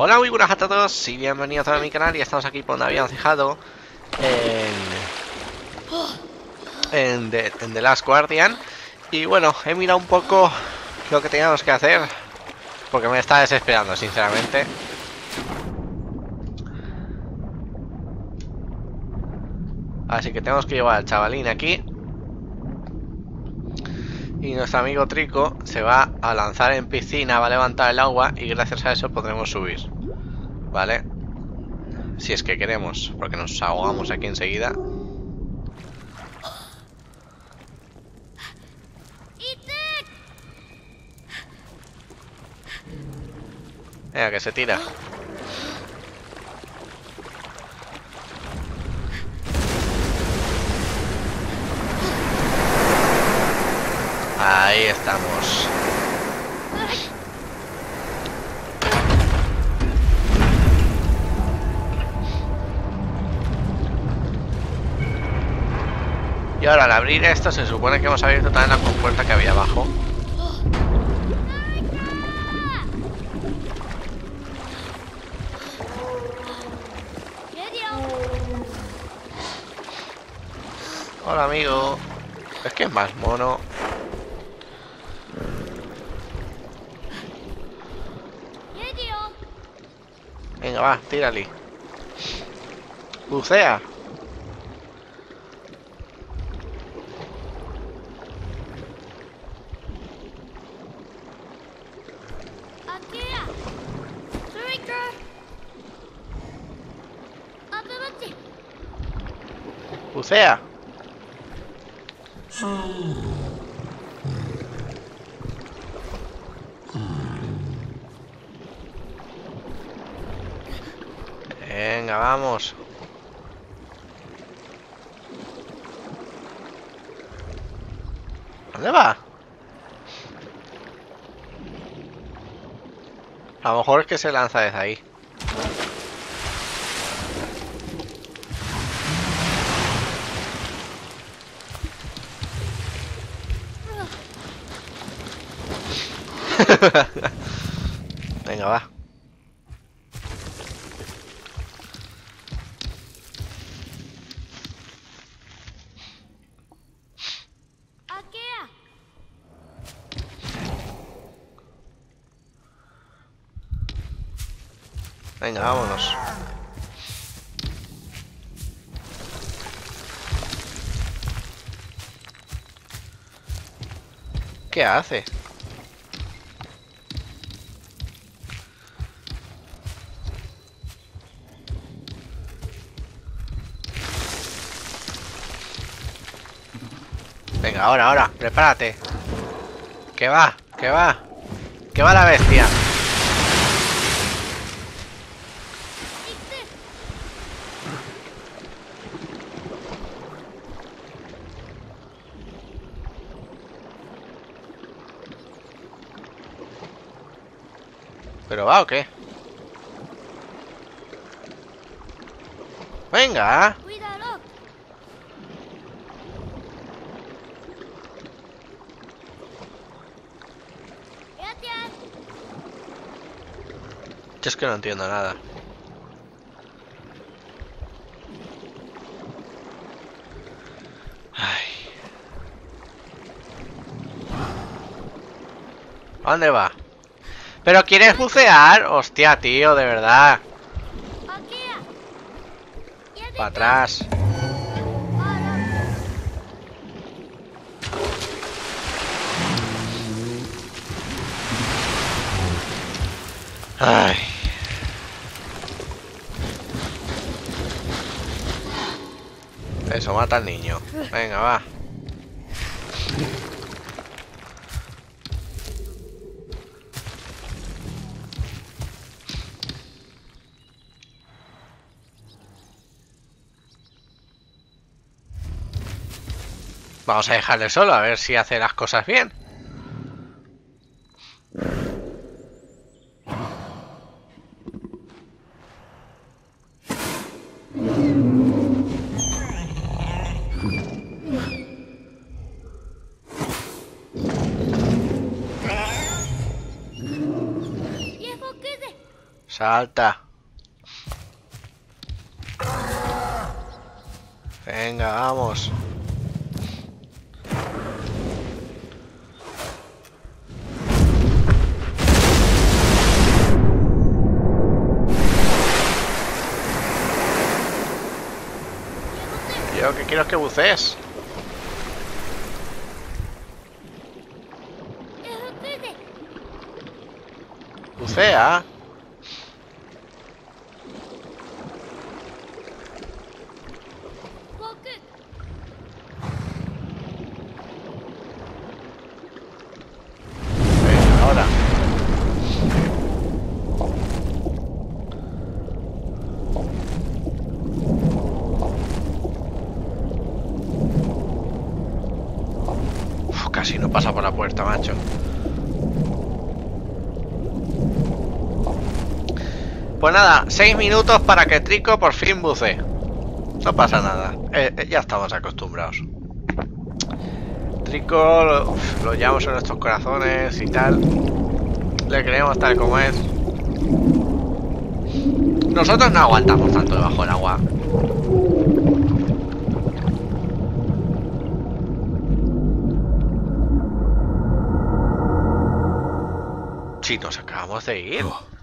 Hola, muy buenas a todos y bienvenidos a mi canal. Y estamos aquí por donde habíamos dejado en, en, en The Last Guardian. Y bueno, he mirado un poco lo que teníamos que hacer porque me está desesperando, sinceramente. Así que tenemos que llevar al chavalín aquí y nuestro amigo Trico se va a lanzar en piscina, va a levantar el agua y gracias a eso podremos subir. ¿Vale? Si es que queremos, porque nos ahogamos aquí enseguida. Venga, que se tira. Ahí estamos. Y ahora al abrir esto se supone que hemos abierto también la compuerta que había abajo. Hola amigo. Es que es más mono. Venga, va, tírale. Bucea. Bucea. Venga, vamos. ¿Dónde va? A lo mejor es que se lanza desde ahí. Venga, va. Venga, vámonos. ¿Qué hace? Venga, ahora, ahora, prepárate. Que va, que va. Que va la bestia. ¿Pero va o qué? Venga. Yo es que no entiendo nada. Ay. ¿A dónde va? ¿Pero quieres bucear? Hostia, tío, de verdad. Para atrás. Ay. Eso, mata al niño. Venga, va. Vamos a dejarle solo a ver si hace las cosas bien. Salta. Seis minutos para que Trico por fin bucee. No pasa nada, eh, eh, ya estamos acostumbrados. Trico lo, llevamos en nuestros corazones y tal. Le queremos tal como es. Nosotros no aguantamos tanto debajo del agua. Si nos acabamos de ir. 熱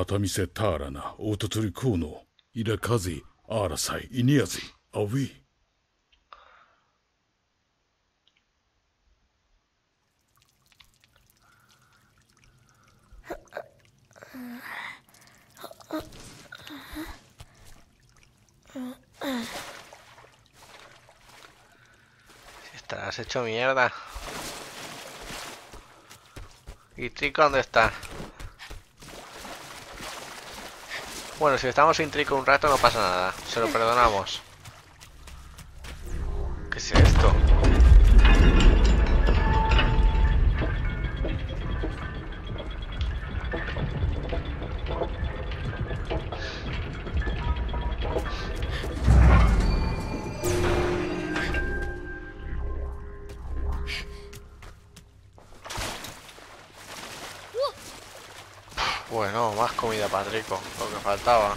Atamise Tarana, Ototuricuno, Irakazi, Arasai, Iniazi, Awi. Estarás hecho mierda. ¿Y Trick dónde está? Bueno, si estamos sin Trico un rato no pasa nada. Se lo perdonamos. ¿Qué es esto? Trico, lo que faltaba.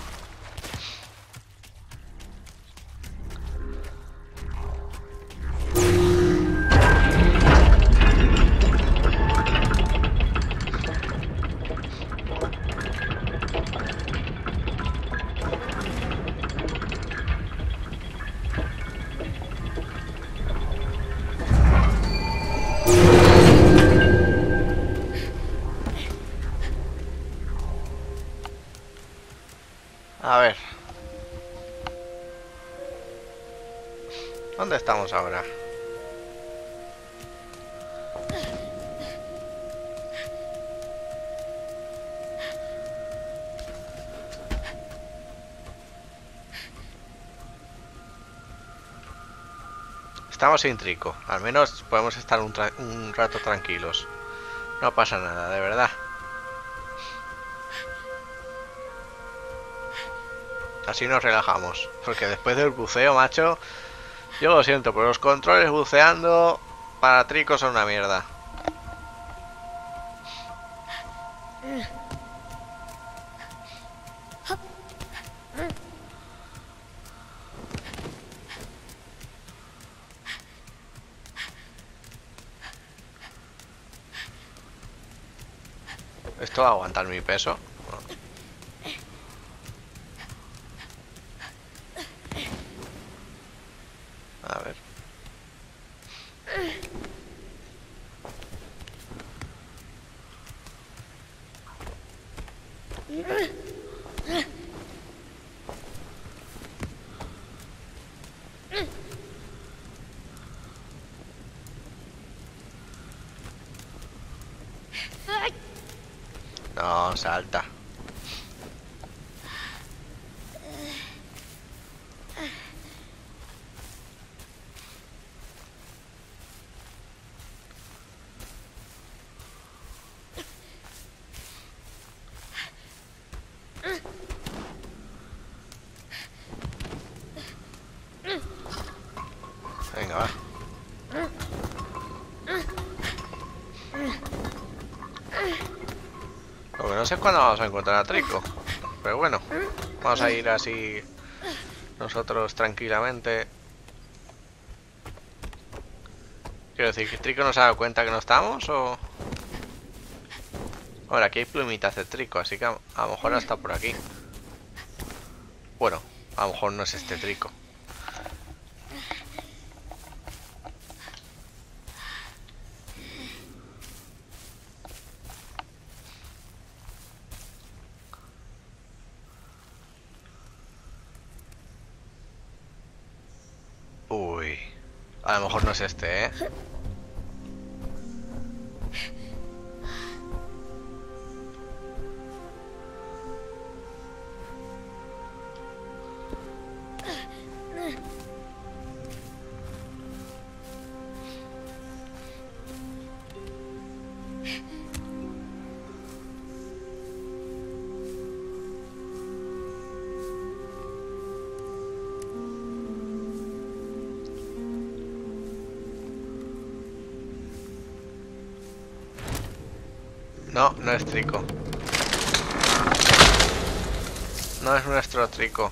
¿Dónde estamos ahora? Estamos sin trico. Al menos podemos estar un rato tranquilos. No pasa nada, de verdad. Así nos relajamos. Porque después del buceo, macho, yo lo siento, pero los controles buceando para Trico son una mierda. ¿Esto va a aguantar mi peso? A ver. No, salta. Venga, va. Lo que no sé cuándo vamos a encontrar a Trico. Pero bueno, vamos a ir así nosotros tranquilamente. Quiero decir, ¿que Trico no se ha dado cuenta que no estamos o...? Ahora, aquí hay plumitas de Trico, así que a, a lo mejor está por aquí. Bueno, a lo mejor no es este Trico. Uy, a lo mejor no es este, ¿eh? No, no es Trico. No es nuestro Trico.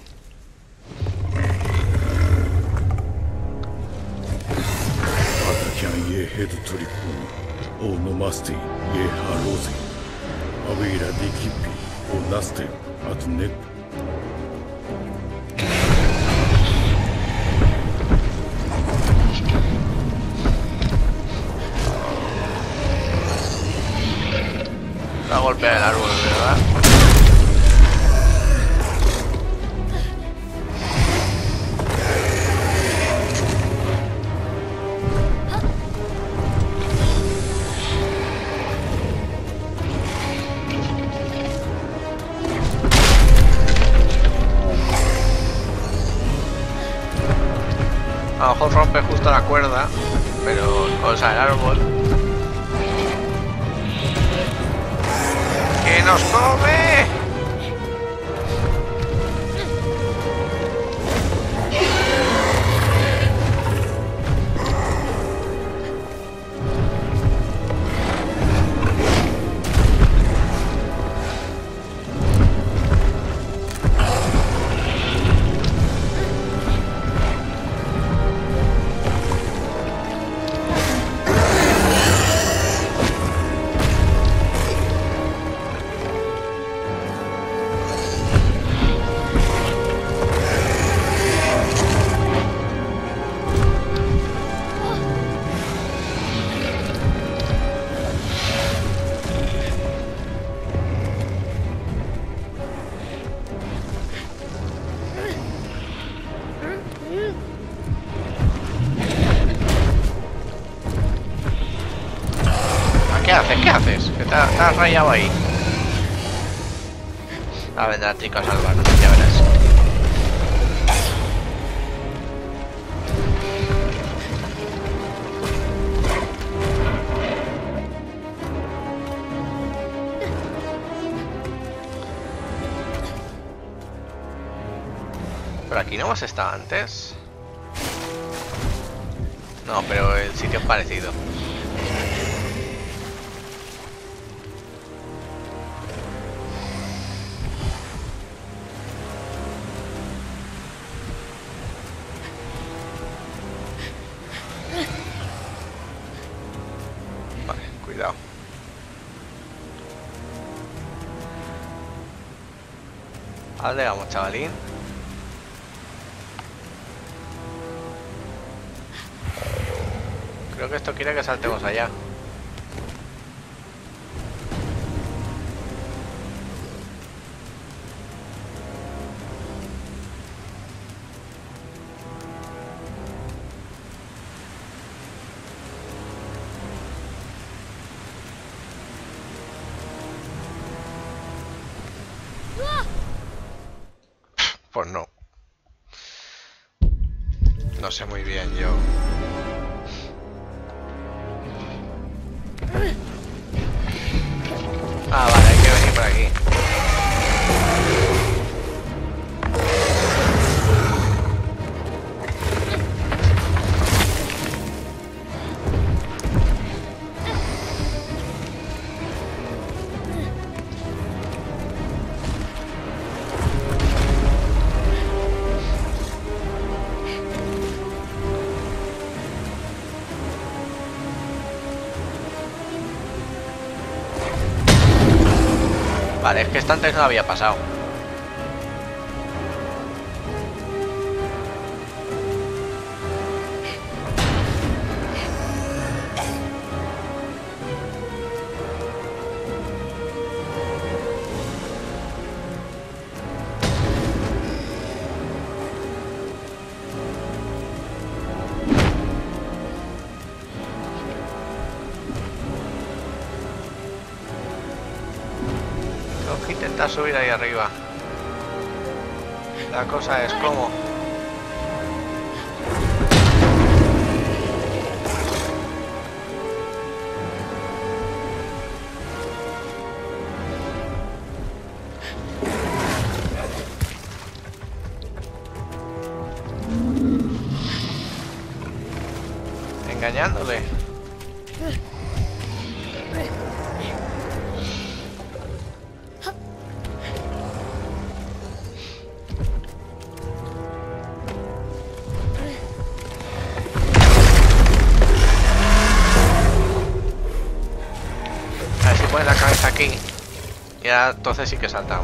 Rompe justo la cuerda, rayado ahí. A vendrá Trico a salvarnos, ya verás. Pero aquí no hemos estado antes. No, pero el sitio es parecido. Dónde vamos, chavalín? Creo que esto quiere que saltemos allá. Vale, es que esta antes no había pasado. Subir ahí arriba. La cosa es cómo. Entonces sí que saltamos.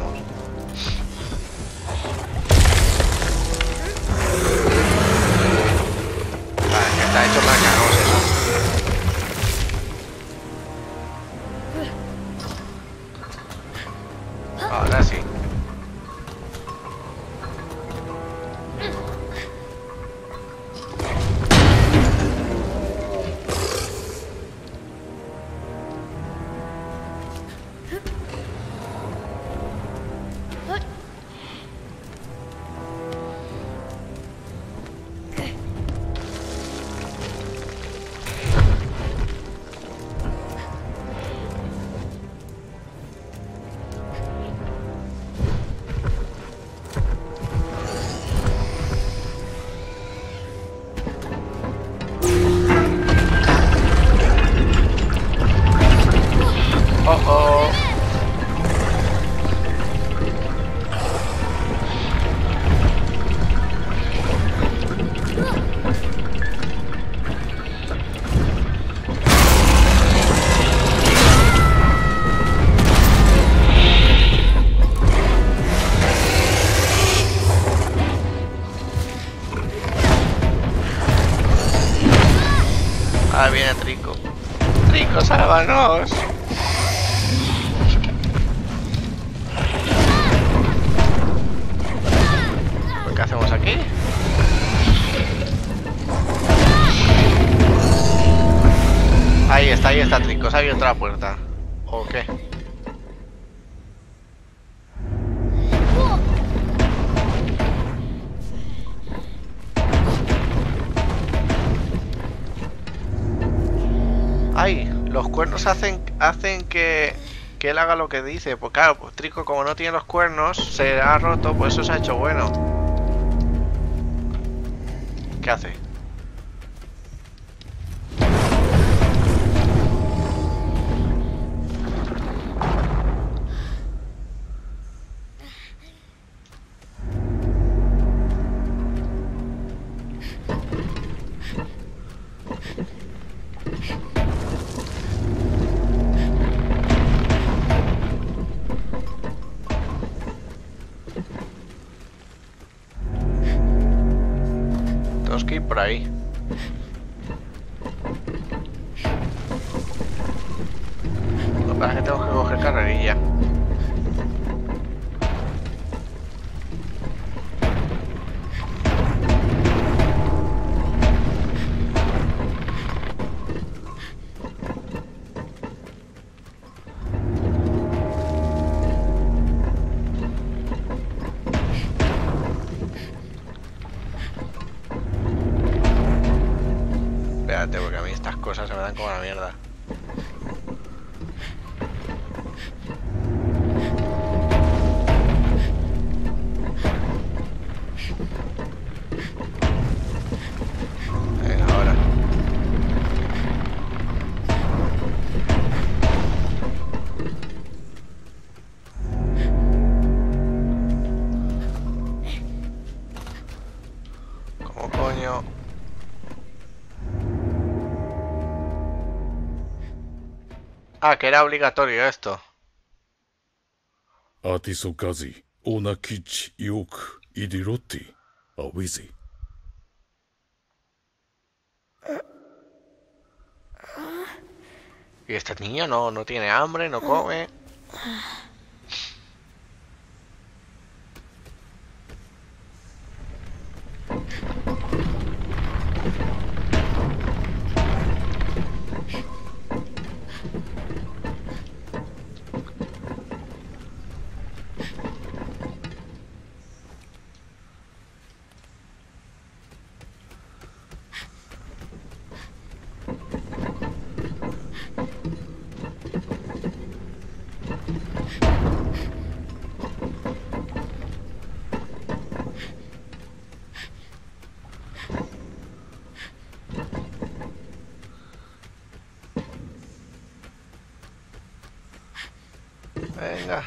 Hacen, hacen que, que él haga lo que dice. Pues claro, pues Trico como no tiene los cuernos, se ha roto, pues eso se ha hecho bueno. Ah, que era obligatorio esto. Atisokazi, Onakich, Yok, Idiroti, Awizi. Y este niño no, no tiene hambre, no come. Venga.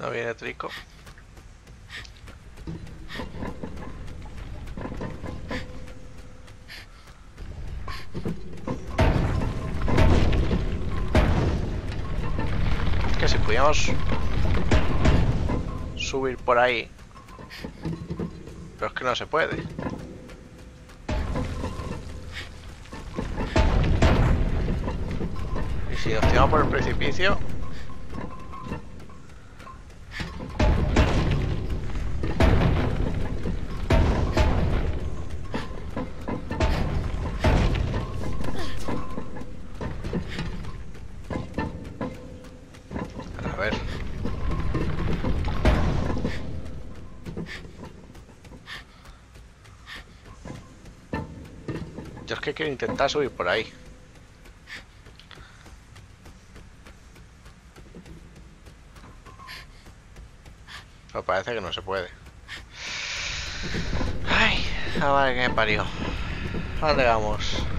No viene Trico. que si pudiéramos subir por ahí. Pero es que no se puede. Y si nos tiramos por el precipicio... que quiero intentar subir por ahí. Pero parece que no se puede. Ay, a ver qué me parió. ¿A dónde vamos?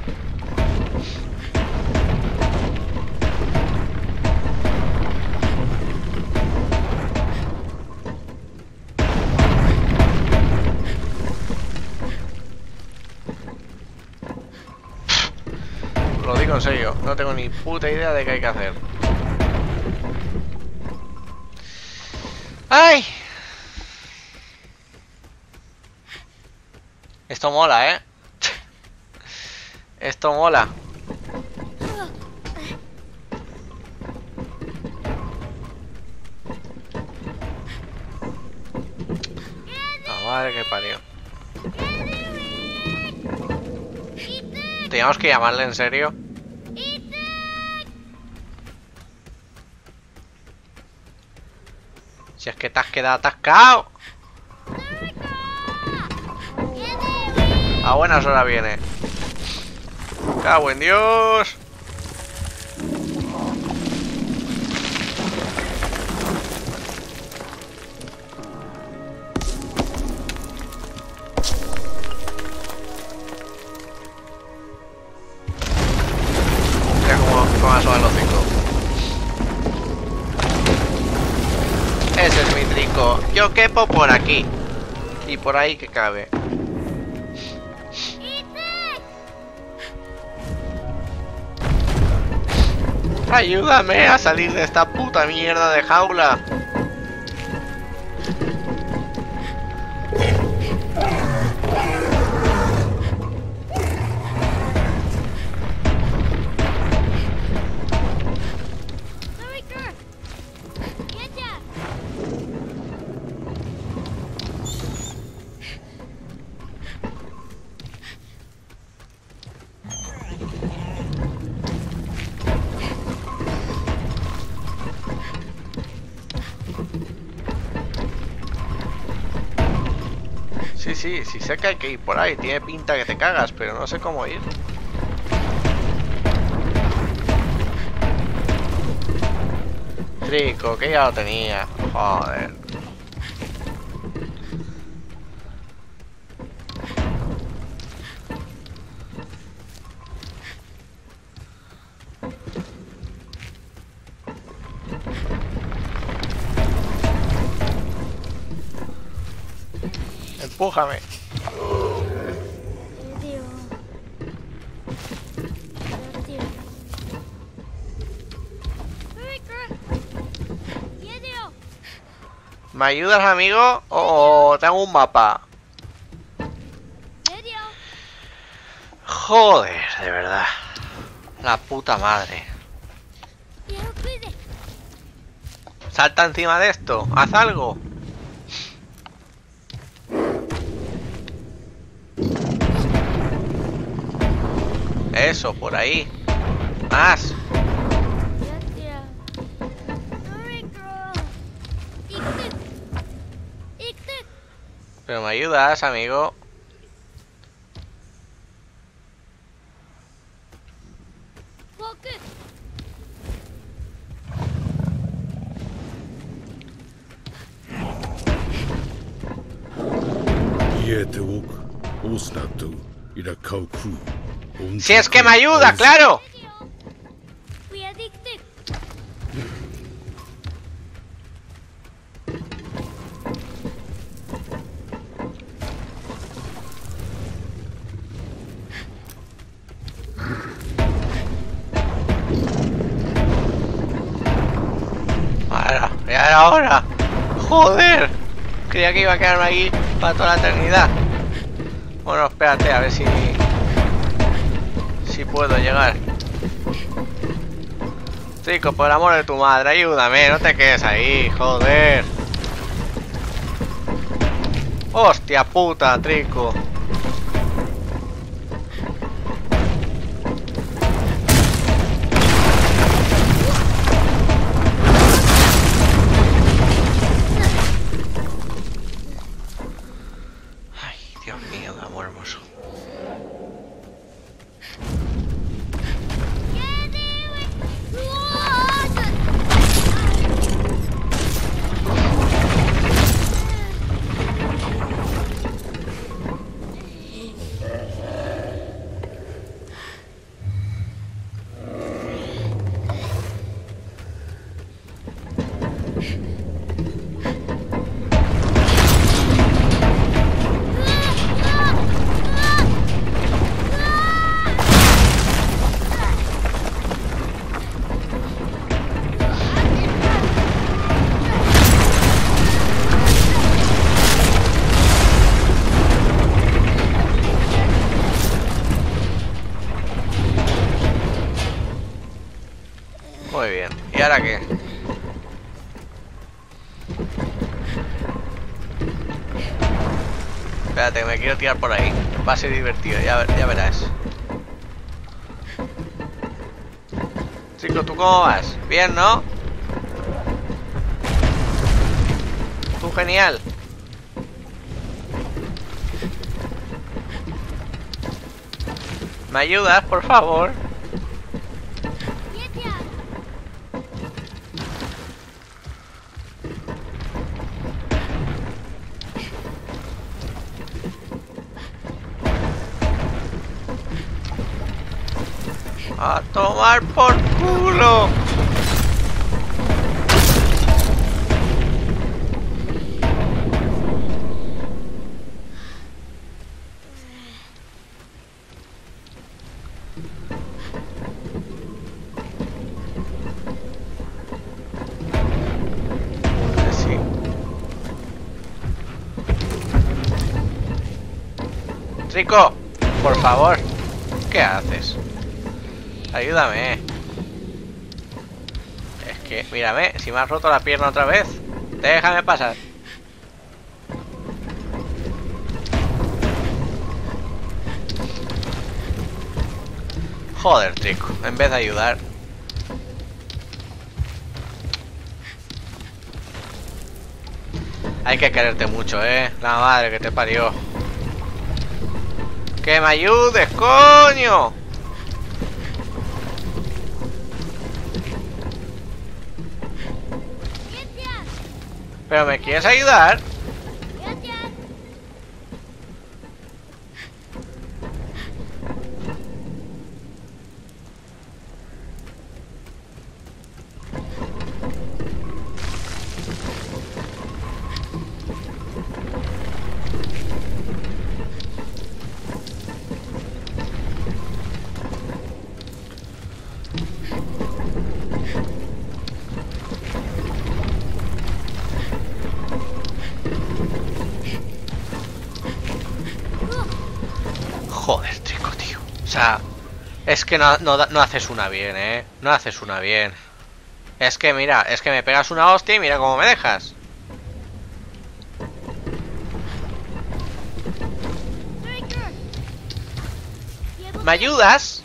Serio, no tengo ni puta idea de qué hay que hacer. ¡Ay! Esto mola, ¿eh? Esto mola. La madre que parió. Teníamos que llamarle en serio. Si es que te has quedado atascado. A buenas horas viene. Cago en Dios. Por aquí. Y por ahí que cabe. Ayúdame a salir de esta puta mierda de jaula. si sé que hay que ir por ahí, tiene pinta que te cagas, pero no sé cómo ir. Trico, que ya lo tenía. Joder. Empújame. ¿Me ayudas, amigo? ¿O tengo un mapa? Joder, de verdad. La puta madre. Salta encima de esto. Haz algo. Eso, por ahí. Más. Pero me ayudas, amigo. Si es que me ayuda, claro. Que iba a quedarme ahí para toda la eternidad. Bueno, espérate, a ver si... Si puedo llegar. Chico, por el amor de tu madre, ayúdame, no te quedes ahí, joder. Hostia puta, Trico. Quiero tirar por ahí. Va a ser divertido, ya, ya verás. Chico, ¿tú cómo vas? Bien, ¿no? Tú genial. ¿Me ayudas, por favor? Ayúdame. Es que, mírame, si me has roto la pierna otra vez. Déjame pasar. Joder, Trico, en vez de ayudar. Hay que quererte mucho, eh. La madre que te parió. ¡Que me ayudes, coño! ¿Pero me quieres ayudar? Es que no, no, no haces una bien, ¿eh? No haces una bien. Es que mira, es que me pegas una hostia y mira cómo me dejas. ¿Me ayudas?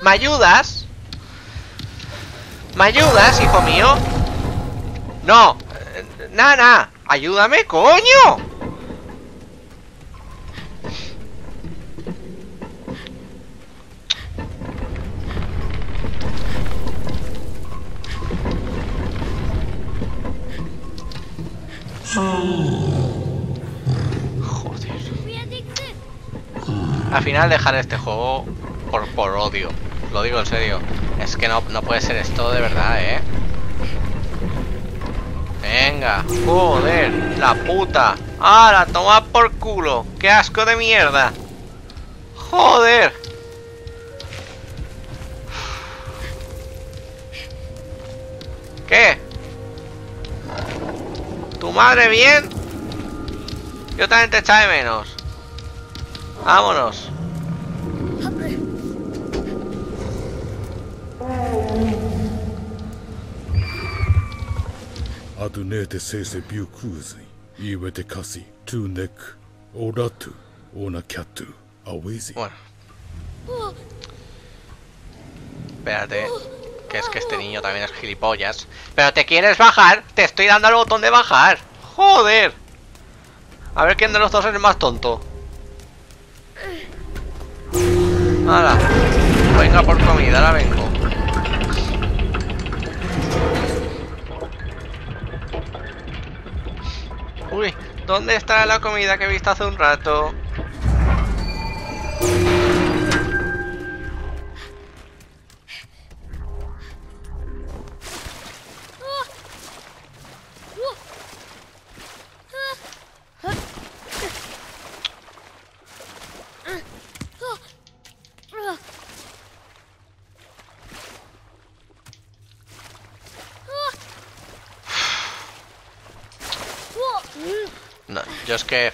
¿Me ayudas? ¿Me ayudas, hijo mío? No, Nana, ayúdame, coño. Al final dejar este juego por, por odio. Lo digo en serio. Es que no, no puede ser esto de verdad, ¿eh? Venga. Joder. La puta. ¡Ah, la toma por culo! ¡Qué asco de mierda! ¡Joder! ¿Qué? ¿Tu madre bien? Yo también te echa de menos. ¡Vámonos! Adunete sese iwete kasi, oratu, ona awezi. Bueno. Espérate, que es que este niño también es gilipollas. Pero te quieres bajar, te estoy dando el botón de bajar. Joder. A ver quién de los dos es el más tonto. Hala. Venga por comida, ahora vengo. Uy, ¿dónde está la comida que he visto hace un rato?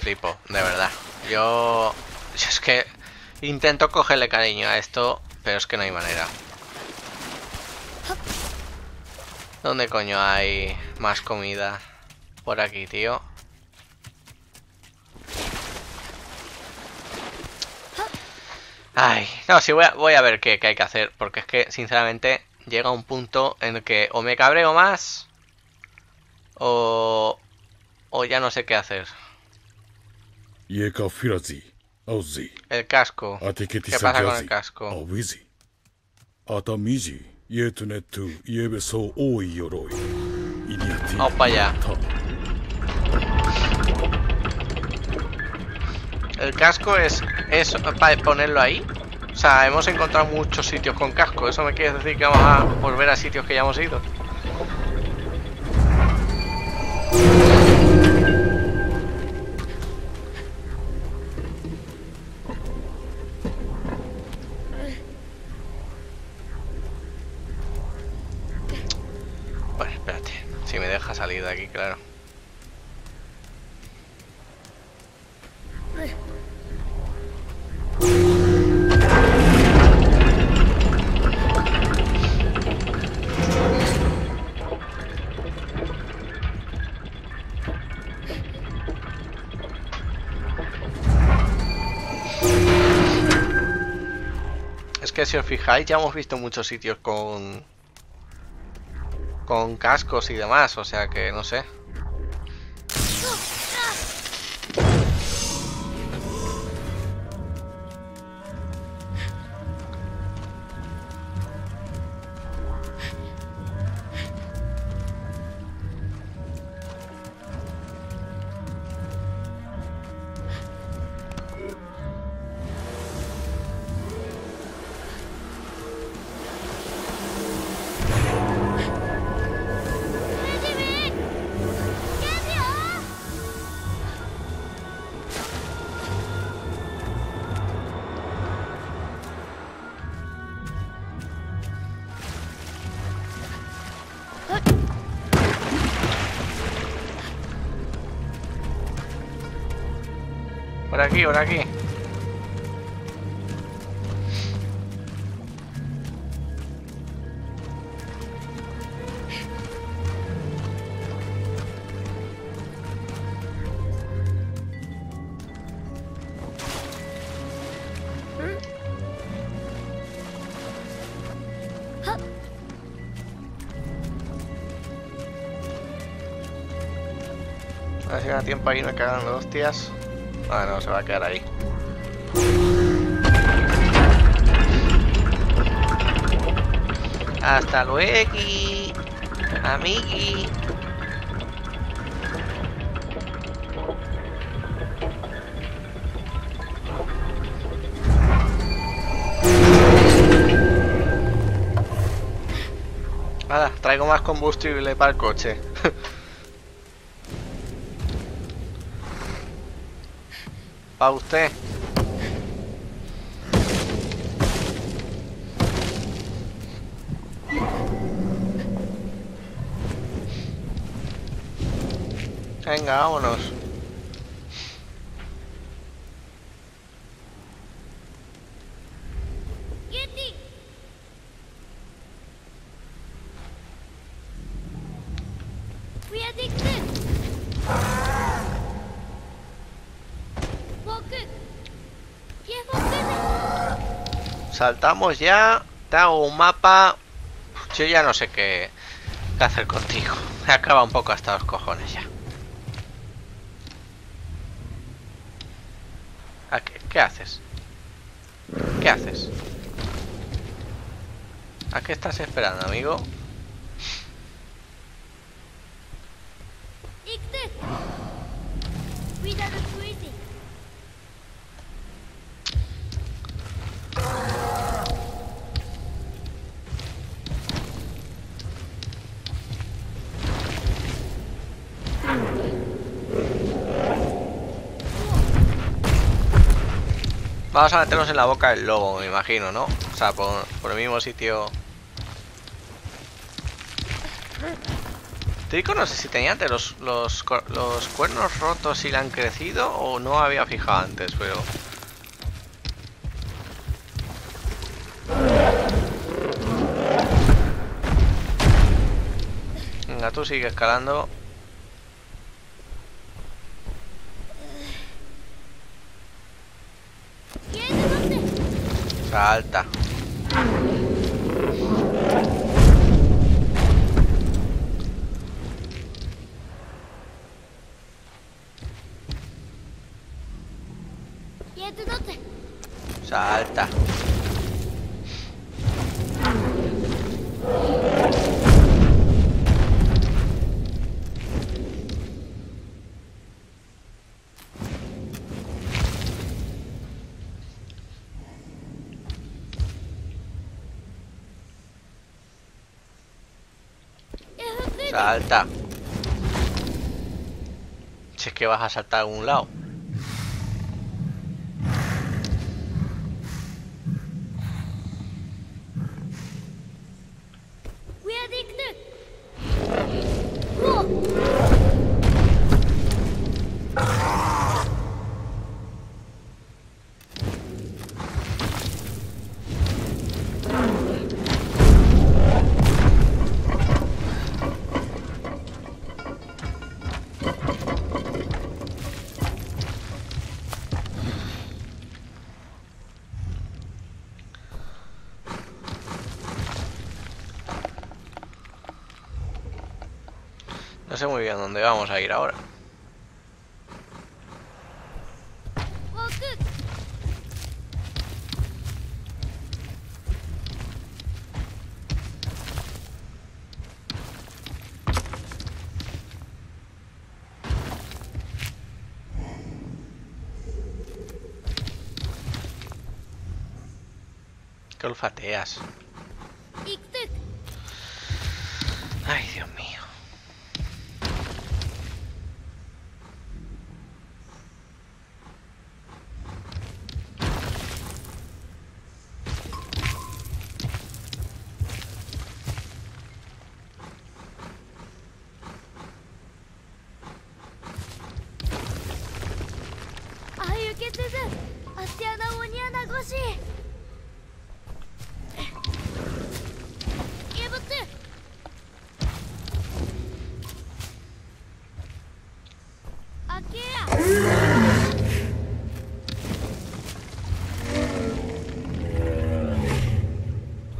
De verdad. Yo, yo es que intento cogerle cariño a esto, pero es que no hay manera. ¿Dónde coño hay más comida? Por aquí, tío. Ay, no, sí, voy a, voy a ver qué, qué hay que hacer, porque es que, sinceramente, llega un punto en el que o me cabreo más, o, o ya no sé qué hacer. El casco. ¿Qué pasa con el casco? Vamos para allá. El casco es, es para ponerlo ahí. O sea, hemos encontrado muchos sitios con casco. Eso me quiere decir que vamos a volver a sitios que ya hemos ido. Si me deja salir de aquí, claro. Es que si os fijáis ya hemos visto muchos sitios con con cascos y demás, o sea que no sé. por aquí. A ver si gana tiempo ahí me no cagando hostias. Ah, no, se va a quedar ahí. Hasta luego, amigui. Nada, traigo más combustible para el coche. para usted. Venga, vámonos. Saltamos ya. Te hago un mapa. Yo ya no sé qué, hacer contigo. Me acaba un poco hasta los cojones ya. ¿A qué, qué haces? ¿Qué haces? ¿A qué estás esperando, amigo? Vamos a meternos en la boca del lobo, me imagino, ¿no? O sea, por, el mismo sitio. Trico no sé si tenía antes los, los, los cuernos rotos y le han crecido o no había fijado antes, pero... Venga, tú sigue escalando. The Salta. Yeah, the Es que vas a saltar a algún lado. Dónde vamos a ir ahora.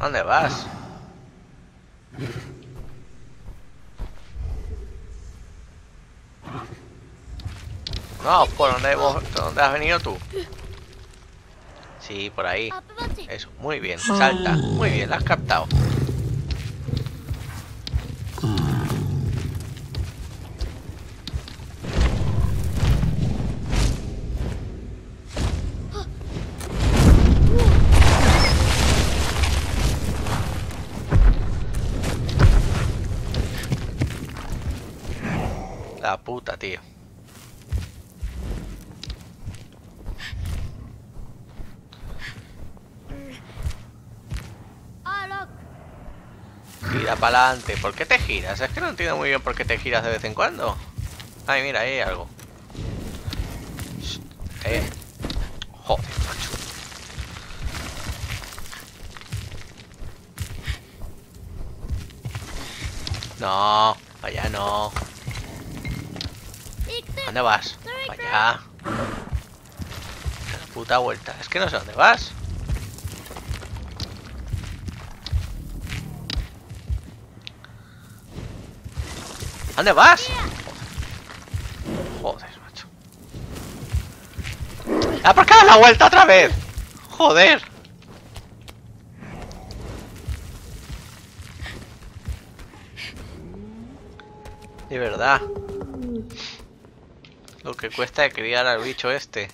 ¿Dónde vas? No, ¿por dónde, has venido tú? Sí, por ahí. Eso, muy bien, salta. Muy bien, la has captado. tío. Ah, Tira para adelante. ¿Por qué te giras? Es que no entiendo muy bien por qué te giras de vez en cuando. Ay, mira, ahí hay algo. Que no sé dónde vas. ¿Dónde vas? Joder, macho. ¡Ah, por qué das la vuelta otra vez! Joder. De verdad. Lo que cuesta de criar al bicho este.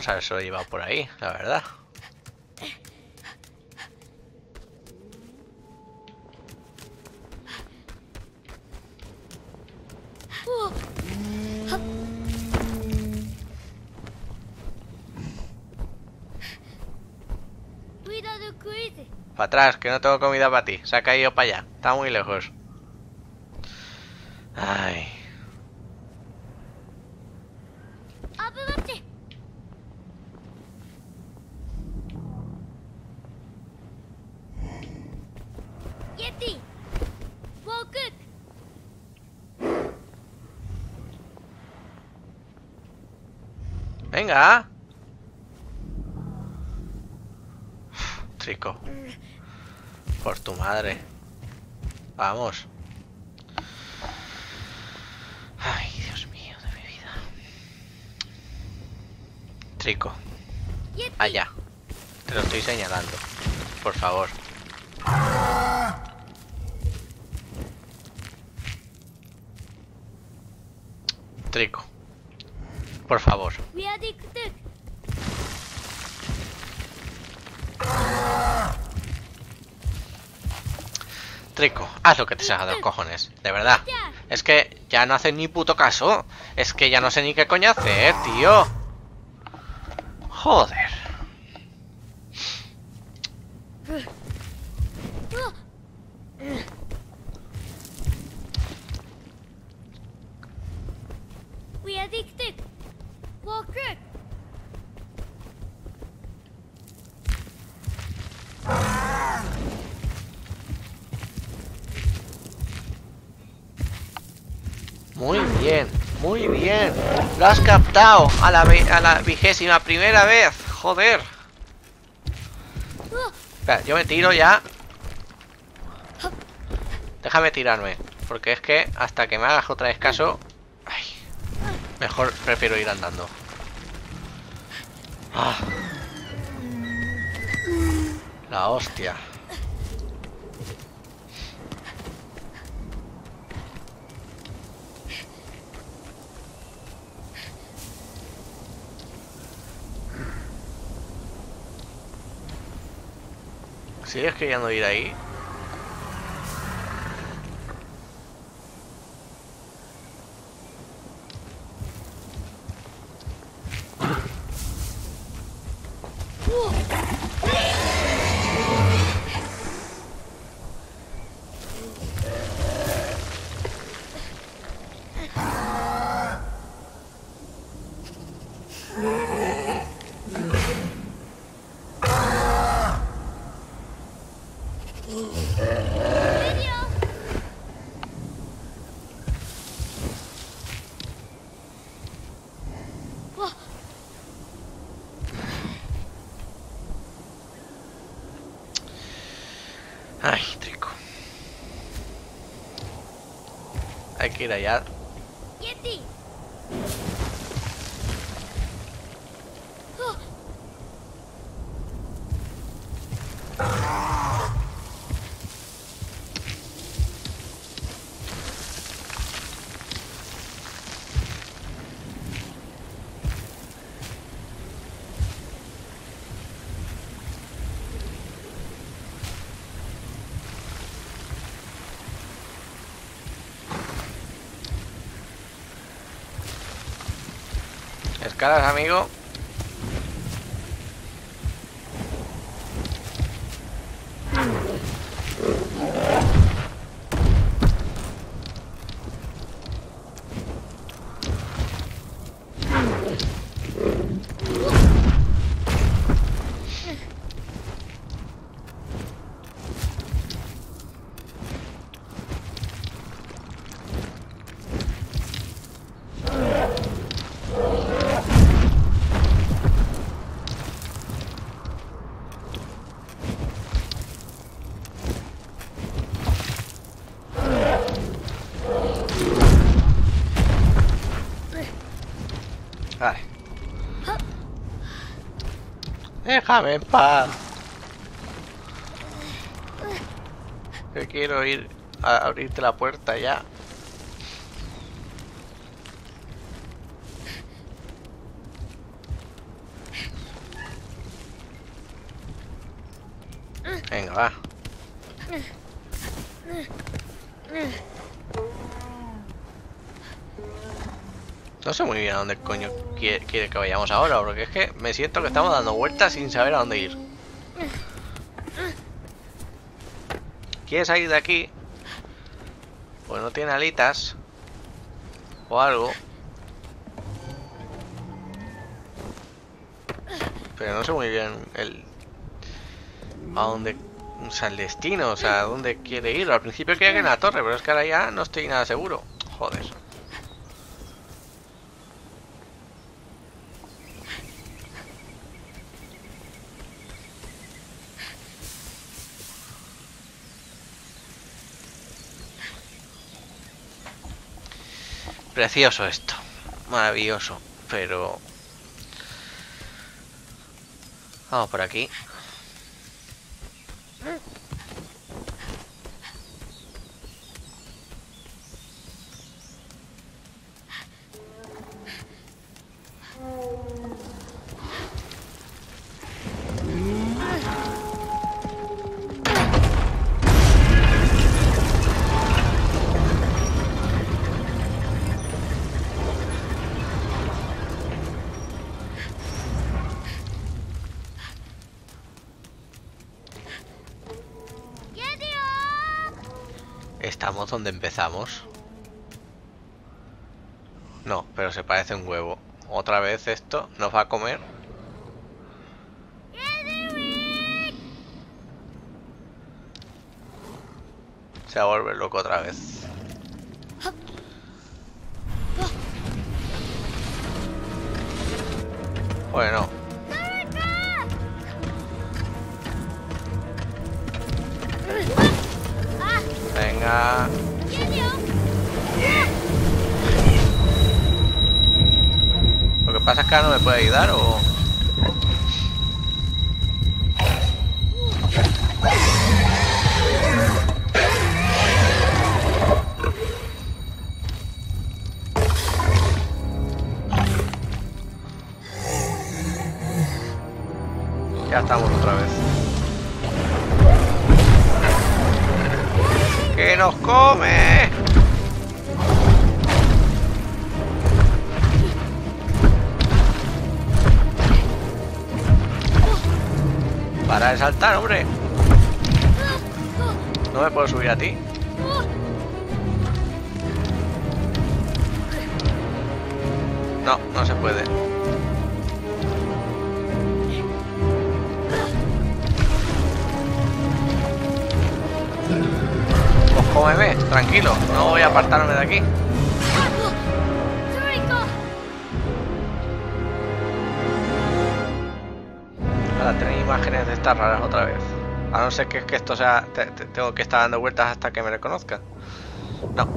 Podríamos haberse llevado por ahí, la verdad. Para atrás, que no tengo comida para ti. Se ha caído para allá. Está muy lejos. Trico. Por tu madre. Vamos. Ay, Dios mío de mi vida. Trico. Allá. Te lo estoy señalando. Por favor. Trico por favor. Trico, haz lo que te salga de los cojones, de verdad. Es que ya no hace ni puto caso. Es que ya no sé ni qué coño hacer, tío. Joder. Lo has captado a la, vigésima primera vez. Joder. yo me tiro ya. Déjame tirarme. Porque es que hasta que me hagas otra vez caso. mejor prefiero ir andando. Ah. La hostia. ¿Sigues queriendo ir ahí? Hay que ir allá. Yeti. Escalas, amigo. Vale. Déjame en paz. Que quiero ir a abrirte la puerta ya. Venga, va. No sé muy bien a dónde coño quiere, que vayamos ahora, porque es que me siento que estamos dando vueltas sin saber a dónde ir. ¿Quieres salir de aquí? Pues no tiene alitas. O algo. Pero no sé muy bien el... A dónde... O sea, el destino, o sea, a dónde quiere ir. Al principio quería que en la torre, pero es que ahora ya no estoy nada seguro. Joder. Precioso esto. Maravilloso. Pero... Vamos por aquí. Donde empezamos. No, pero se parece un huevo. Otra vez esto nos va a comer. Se va a volver loco otra vez. Puedo subir a ti. No, no se puede. Pues cómeme, tranquilo. No voy a apartarme de aquí. Para tener imágenes de estas raras otra vez. A no ser que, que esto sea... te- te- tengo que estar dando vueltas hasta que me reconozca. No.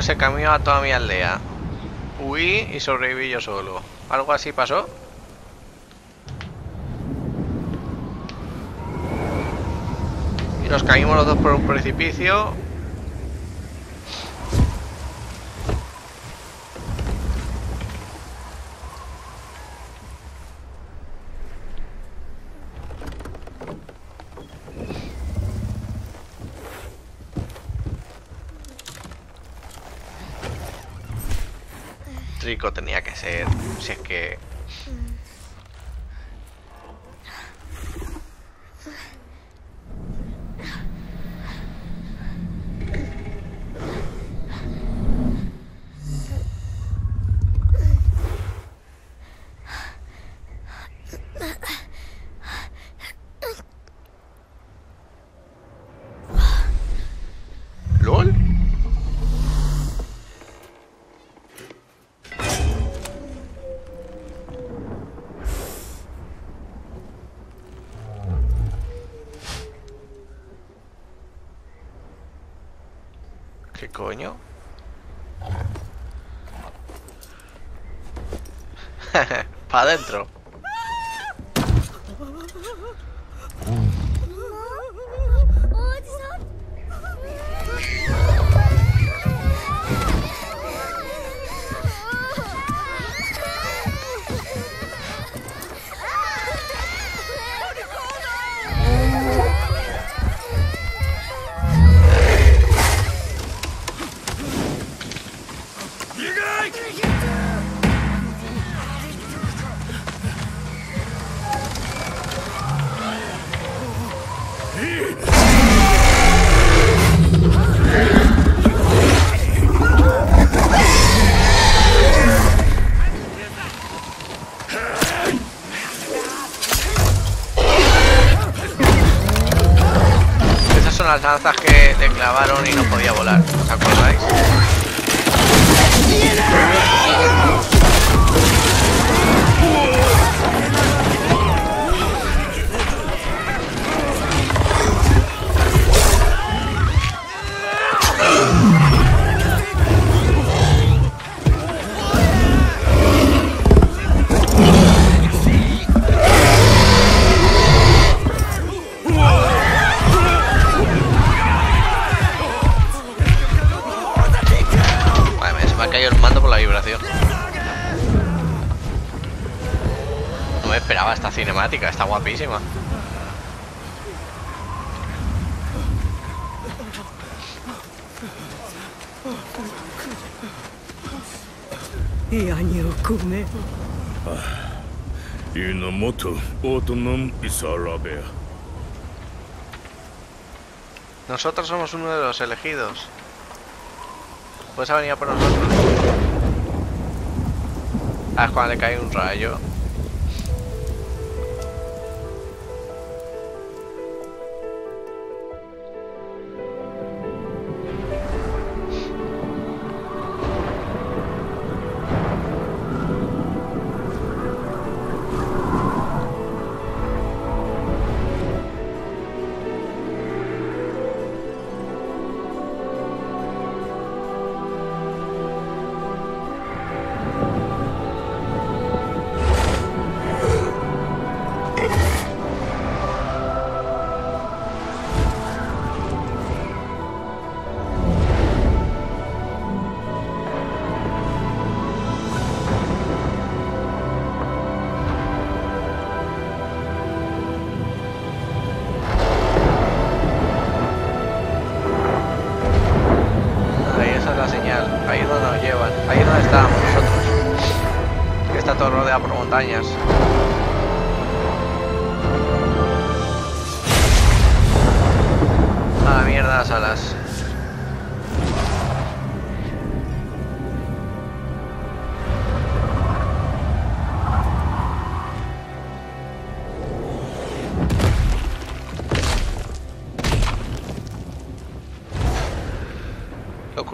Se cambió a toda mi aldea. Huí y sobreviví yo solo. ¿Algo así pasó? Y nos caímos los dos por un precipicio. Trico tenía que ser. Si es que. ¿LOL? ¿Qué coño? Pa' adentro. Las lanzas que le clavaron y no podía volar. Inomoto Autonom Isarabea. Nosotros somos uno de los elegidos. Pues ha venido por nosotros. Ah, es cuando le cae un rayo.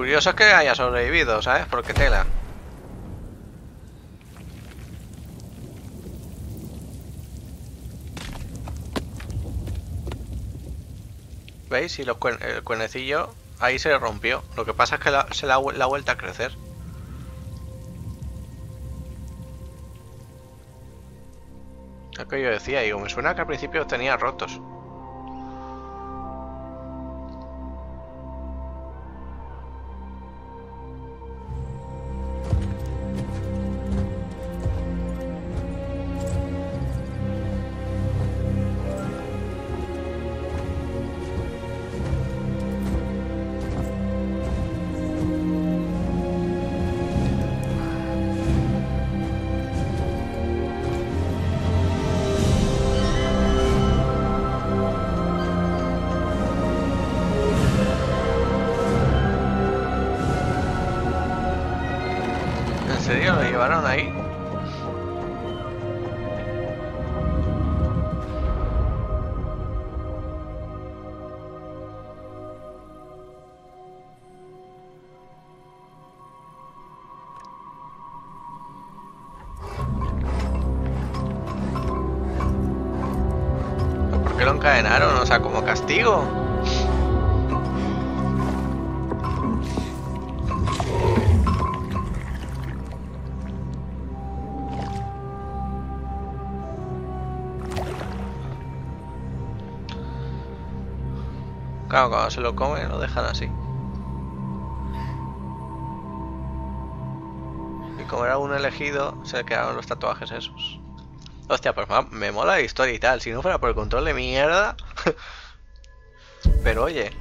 Curioso es que haya sobrevivido, ¿sabes? Porque tela. ¿Veis? Y el cuernecillo ahí se rompió. Lo que pasa es que se la, la ha vuelto a crecer. Es que yo decía, digo, me suena que al principio tenía rotos. Claro, cuando se lo comen lo dejan así. Y como era un elegido, se quedaron los tatuajes esos. Hostia, pues me mola la historia y tal. Si no fuera por el control de mierda. Pero oye,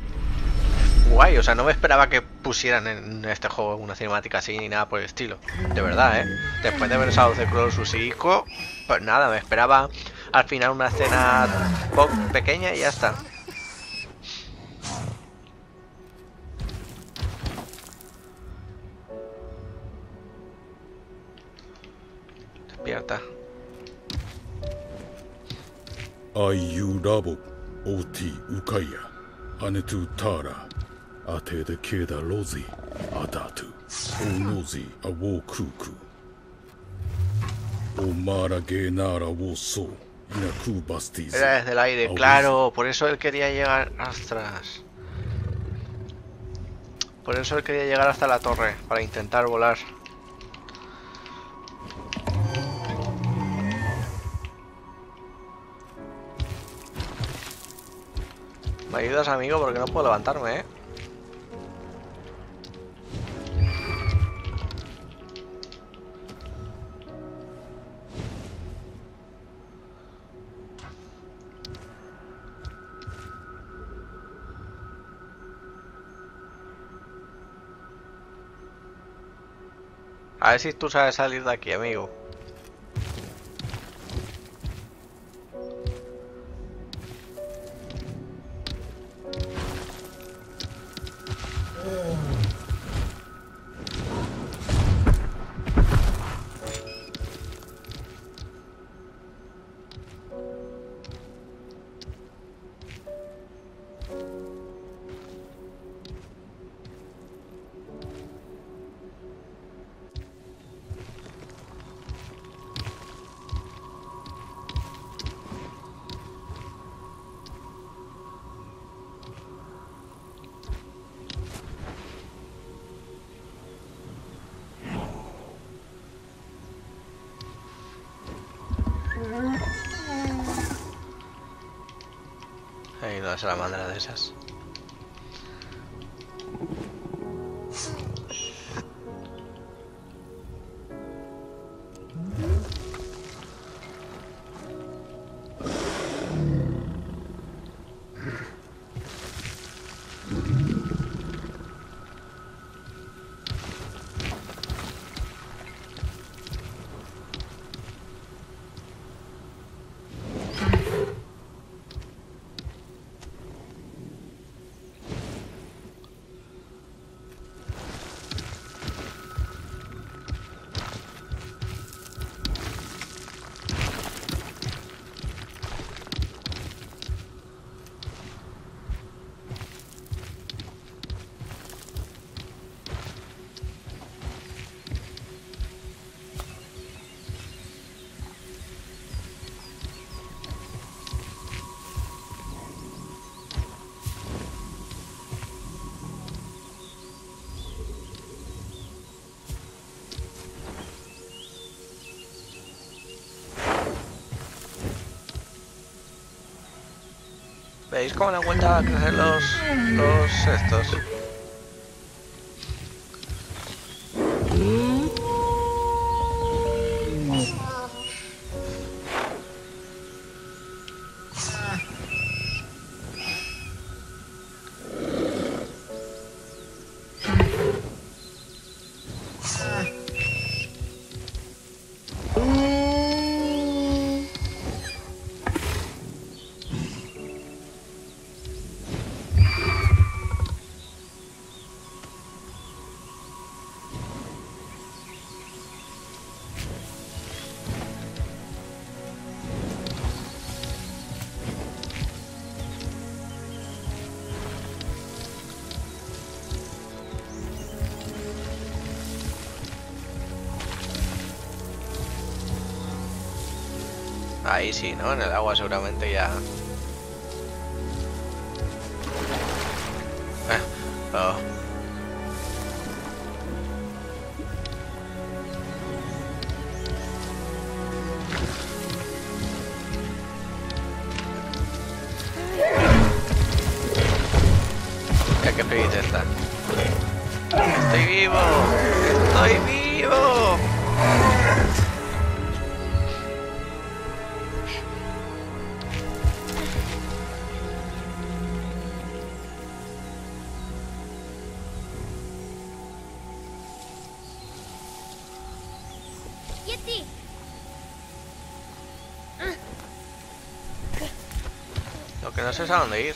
guay, o sea, no me esperaba que pusieran en este juego una cinemática así ni nada por el estilo. De verdad, ¿eh? Después de haber Shadow de Cross sus hijos, pues nada, me esperaba al final una escena pequeña y ya está. Despierta. Ayurabu Oti Ukaya. Anetu Tara, Ate de Keda Lozi, Adatu, Onozi, Awo Kuku. Omara Genara Woso, Inaku Bastiz. Era desde el aire, claro, por eso él quería llegar. ¡Astras! Por eso él quería llegar hasta la torre, para intentar volar. ¿Me ayudas, amigo? Porque no puedo levantarme, ¿eh? A ver si tú sabes salir de aquí, amigo. Manera de esas. ¿Veis cómo le han vuelto a crecer los, los estos? Sí, ¿no? En el agua seguramente ya... Lo que no sé es a dónde ir.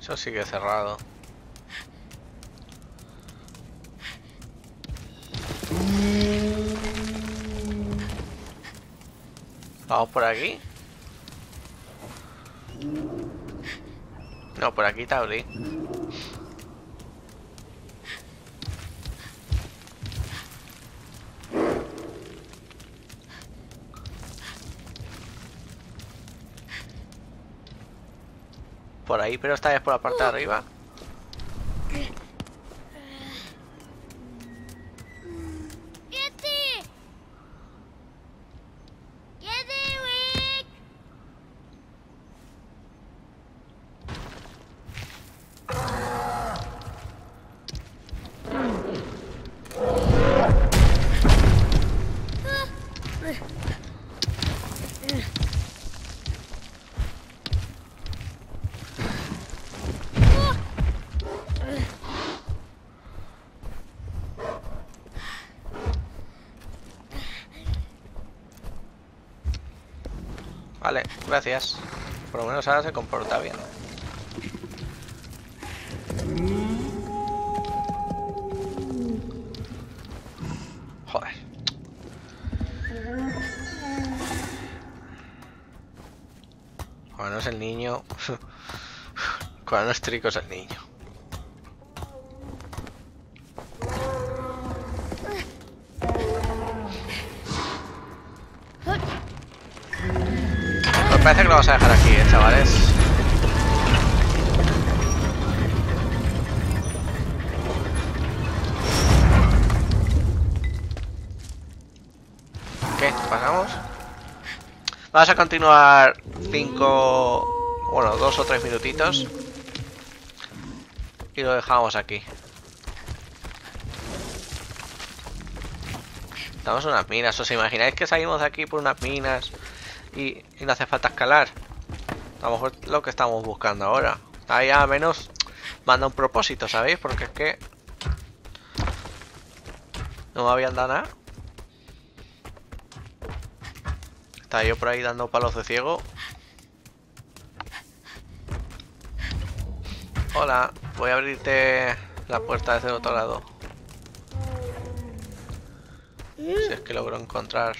Eso sigue cerrado. Vamos por aquí. No, por aquí te abrí. Por ahí, pero esta vez por la parte de arriba. Yeti. Yeti, Rick. Vale, gracias. Por lo menos ahora se comporta bien. Joder. Cuando no es el niño... Cuando no es Trico es el niño. Parece que lo vamos a dejar aquí, eh, chavales. ¿Qué? ¿Pasamos? Vamos a continuar cinco... Bueno, dos o tres minutitos. Y lo dejamos aquí. Estamos en unas minas. ¿Os imagináis que salimos de aquí por unas minas y, no hace falta escalar? A lo mejor lo que estamos buscando ahora. Ahí al menos manda un propósito, ¿sabéis? Porque es que... No me habían dado nada. Estaba yo por ahí dando palos de ciego. Hola, voy a abrirte la puerta desde el otro lado. Si es que logro encontrar.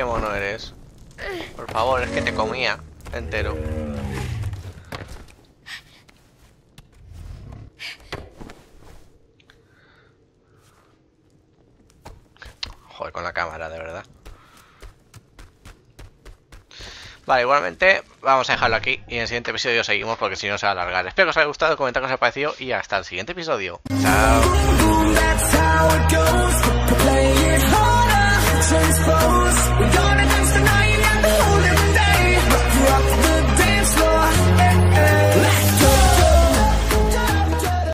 Qué mono eres. Por favor, es que te comía entero. Joder, con la cámara, de verdad. Vale, igualmente vamos a dejarlo aquí y en el siguiente episodio seguimos porque si no se va a alargar. Espero que os haya gustado, comentar qué os ha parecido y hasta el siguiente episodio. Chao.